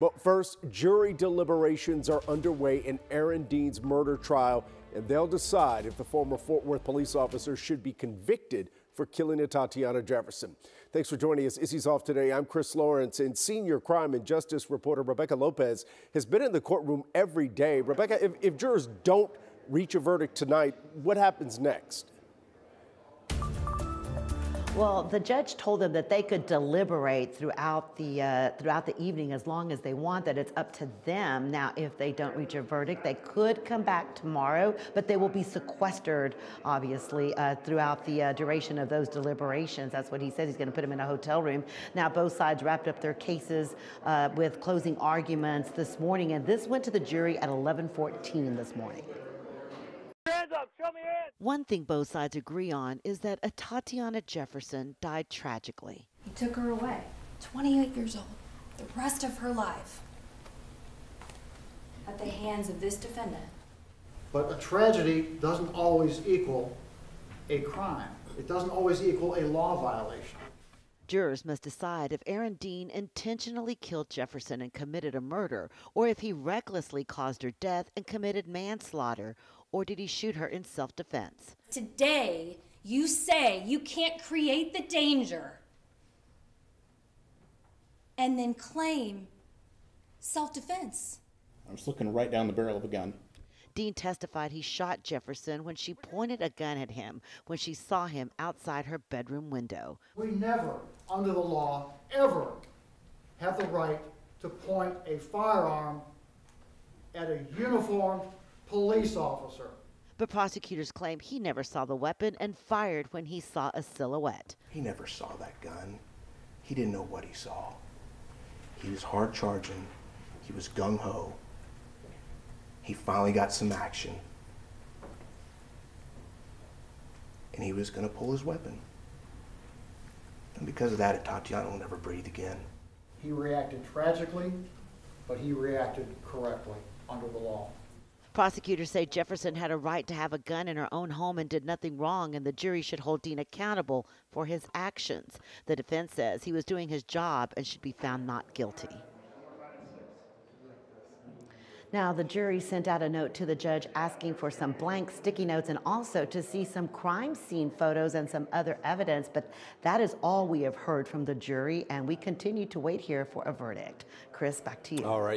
But first, jury deliberations are underway in Aaron Dean's murder trial, and they'll decide if the former Fort Worth police officer should be convicted for killing Atatiana Jefferson. Thanks for joining us. Izzy's off today. I'm Chris Lawrence, and senior crime and justice reporter Rebecca Lopez has been in the courtroom every day. Rebecca, if, if jurors don't reach a verdict tonight, what happens next? Well, the judge told them that they could deliberate throughout the uh, throughout the evening as long as they want. That it's up to them. Now, if they don't reach a verdict, they could come back tomorrow, but they will be sequestered, obviously, uh, throughout the uh, duration of those deliberations. That's what he said. He's going to put them in a hotel room. Now, both sides wrapped up their cases uh, with closing arguments this morning, and this went to the jury at 11:14 this morning. One thing both sides agree on is that Atatiana Jefferson died tragically. He took her away, 28 years old, the rest of her life, at the hands of this defendant. But a tragedy doesn't always equal a crime. It doesn't always equal a law violation. Jurors must decide if Aaron Dean intentionally killed Jefferson and committed a murder, or if he recklessly caused her death and committed manslaughter, or did he shoot her in self defense? Today, you say you can't create the danger and then claim self defense. I was looking right down the barrel of a gun. Dean testified he shot Jefferson when she pointed a gun at him when she saw him outside her bedroom window. We never, under the law, ever have the right to point a firearm at a uniformed police officer. But prosecutors claim he never saw the weapon and fired when he saw a silhouette. He never saw that gun. He didn't know what he saw. He was hard charging. He was gung ho. He finally got some action. And he was going to pull his weapon. And because of that, Tatiana will never breathe again. He reacted tragically, but he reacted correctly under the law. Prosecutors say Jefferson had a right to have a gun in her own home and did nothing wrong, and the jury should hold Dean accountable for his actions. The defense says he was doing his job and should be found not guilty. Now, the jury sent out a note to the judge asking for some blank sticky notes and also to see some crime scene photos and some other evidence, but that is all we have heard from the jury, and we continue to wait here for a verdict. Chris, back to you. All right.